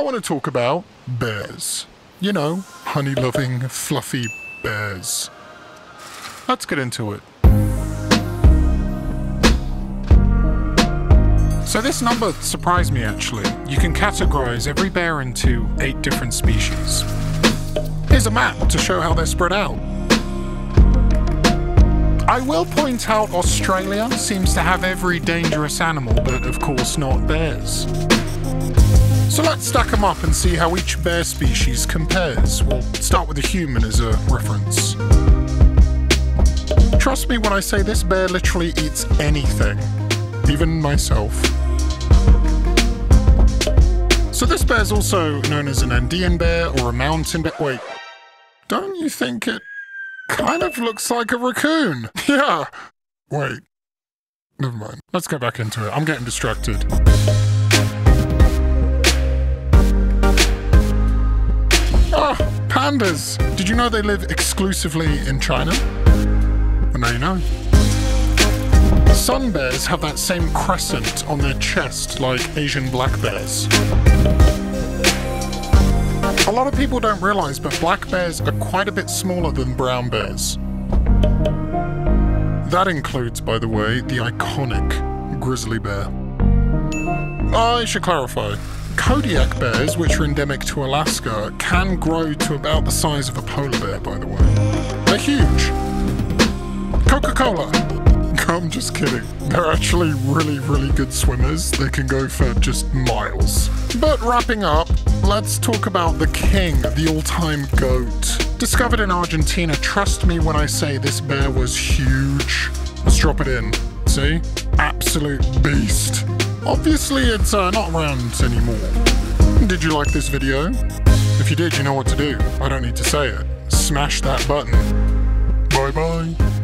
I want to talk about bears. You know, honey loving, fluffy bears. Let's get into it. So, this number surprised me actually. You can categorize every bear into eight different species. Here's a map to show how they're spread out. I will point out Australia seems to have every dangerous animal, but of course not bears. So let's stack them up and see how each bear species compares. We'll start with a human as a reference. Trust me when I say this bear literally eats anything, even myself. So this bear is also known as an Andean bear or a mountain bear. Wait, don't you think it kind of looks like a raccoon? Yeah. Wait. Never mind. Let's get back into it. I'm getting distracted. Did you know they live exclusively in China? Well, now you know. Sun bears have that same crescent on their chest like Asian black bears. A lot of people don't realize, but black bears are quite a bit smaller than brown bears. That includes, by the way, the iconic grizzly bear. I should clarify. Kodiak bears, which are endemic to Alaska, can grow to about the size of a polar bear, by the way. They're huge. Coca Cola. I'm just kidding. They're actually really, really good swimmers. They can go for just miles. But wrapping up, let's talk about the king, the all time goat. Discovered in Argentina, trust me when I say this bear was huge. Let's drop it in. See? Absolute beast. Obviously, it's uh, not around anymore. Did you like this video? If you did, you know what to do. I don't need to say it. Smash that button. Bye bye.